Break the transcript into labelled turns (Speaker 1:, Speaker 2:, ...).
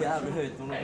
Speaker 1: jävla höjt. på något.